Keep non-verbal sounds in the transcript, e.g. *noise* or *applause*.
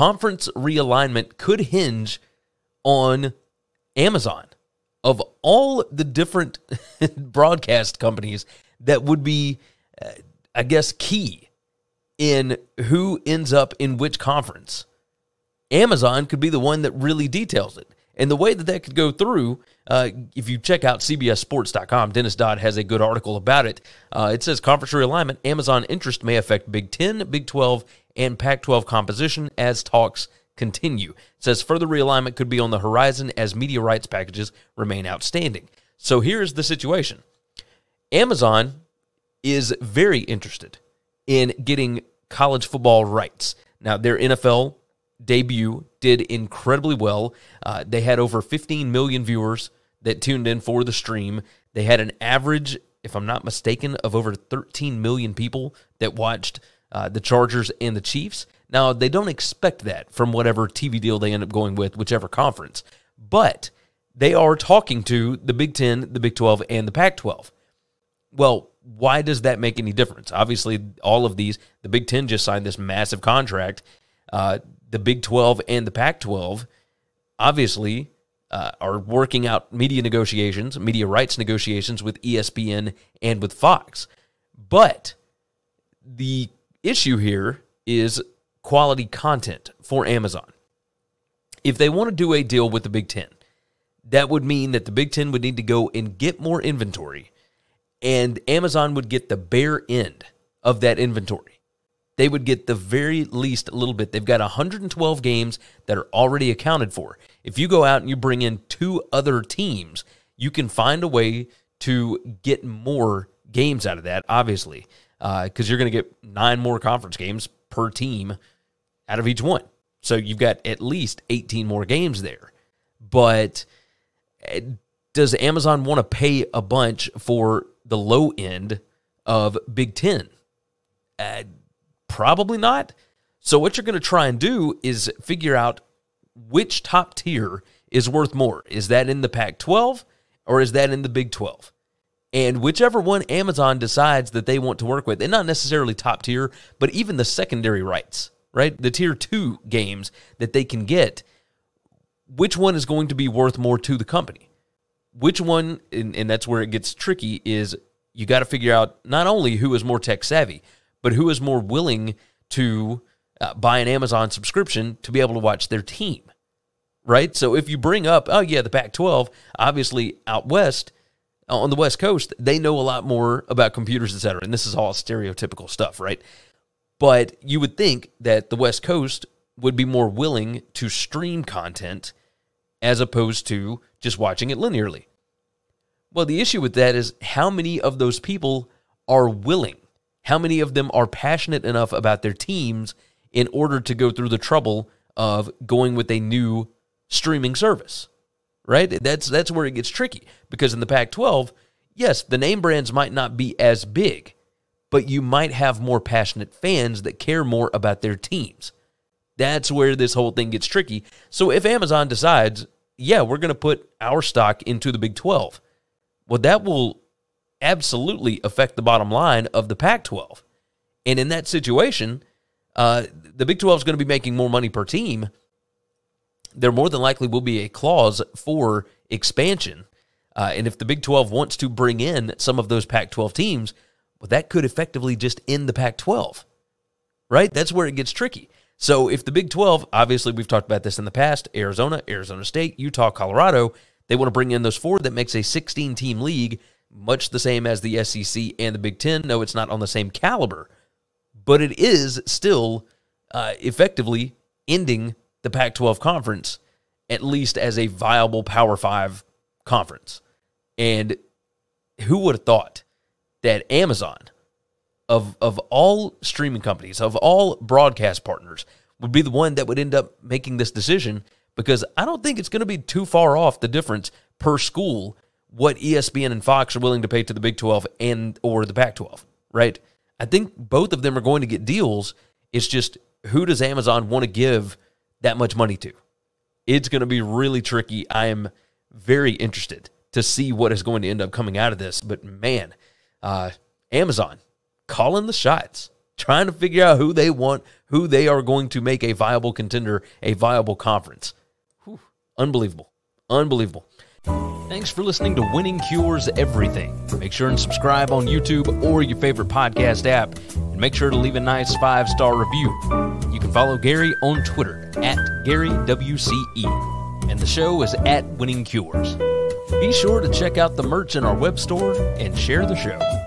conference realignment could hinge on Amazon. Of all the different *laughs* broadcast companies that would be, uh, I guess, key in who ends up in which conference, Amazon could be the one that really details it. And the way that that could go through, uh, if you check out CBSSports.com, Dennis Dodd has a good article about it. Uh, it says conference realignment, Amazon interest may affect Big 10, Big 12, and Pac 12 composition as talks continue. It says further realignment could be on the horizon as media rights packages remain outstanding. So here's the situation Amazon is very interested in getting college football rights. Now, their NFL debut did incredibly well. Uh, they had over 15 million viewers that tuned in for the stream. They had an average, if I'm not mistaken, of over 13 million people that watched uh, the Chargers and the Chiefs. Now, they don't expect that from whatever TV deal they end up going with, whichever conference, but they are talking to the Big 10, the Big 12, and the Pac 12. Well, why does that make any difference? Obviously, all of these, the Big 10 just signed this massive contract. Uh, the Big 12 and the Pac 12 obviously uh, are working out media negotiations, media rights negotiations with ESPN and with Fox. But the issue here is quality content for Amazon. If they want to do a deal with the Big Ten, that would mean that the Big Ten would need to go and get more inventory, and Amazon would get the bare end of that inventory they would get the very least a little bit. They've got 112 games that are already accounted for. If you go out and you bring in two other teams, you can find a way to get more games out of that, obviously, because uh, you're going to get nine more conference games per team out of each one. So you've got at least 18 more games there. But eh, does Amazon want to pay a bunch for the low end of Big Ten? Uh, Probably not. So, what you're going to try and do is figure out which top tier is worth more. Is that in the Pac 12 or is that in the Big 12? And whichever one Amazon decides that they want to work with, and not necessarily top tier, but even the secondary rights, right? The tier two games that they can get, which one is going to be worth more to the company? Which one, and, and that's where it gets tricky, is you got to figure out not only who is more tech savvy, but who is more willing to uh, buy an Amazon subscription to be able to watch their team? Right? So if you bring up, oh, yeah, the Pac 12, obviously out west, Uh, on the West Coast, they know a lot more about computers, et cetera. And this is all stereotypical stuff, right? But you would think that the West Coast would be more willing to stream content as opposed to just watching it linearly. Well, the issue with that is how many of those people are willing how many of them are passionate enough about their teams in order to go through the trouble of going with a new streaming service? Right? That's that's where it gets tricky because in the Pac-12, yes, the name brands might not be as big, but you might have more passionate fans that care more about their teams. That's where this whole thing gets tricky. So if Amazon decides, yeah, we're going to put our stock into the Big 12, well, that will absolutely affect the bottom line of the Pac 12. And in that situation, uh, the Big 12 is going to be making more money per team. There more than likely will be a clause for expansion. Uh, and if the Big 12 wants to bring in some of those Pac 12 teams, well, that could effectively just end the Pac 12, right? That's where it gets tricky. So if the Big 12, obviously we've talked about this in the past Arizona, Arizona State, Utah, Colorado, they want to bring in those four that makes a 16 team league much the same as the SEC and the Big Ten. No, it's not on the same caliber, but it is still uh, effectively ending the Pac 12 conference, at least as a viable Power Five conference. And who would have thought that Amazon, of, of all streaming companies, of all broadcast partners, would be the one that would end up making this decision? Because I don't think it's going to be too far off the difference per school what ESPN and Fox are willing to pay to the Big 12 and or the Pac 12, right? I think both of them are going to get deals. It's just who does Amazon want to give that much money to? It's going to be really tricky. I am very interested to see what is going to end up coming out of this. But man, uh, Amazon calling the shots, trying to figure out who they want, who they are going to make a viable contender, a viable conference. Whew, unbelievable. Unbelievable. Thanks for listening to Winning Cures Everything. Make sure and subscribe on YouTube or your favorite podcast app. And make sure to leave a nice five star review. Can follow Gary on Twitter at GaryWCE. And the show is at Winning Cures. Be sure to check out the merch in our web store and share the show.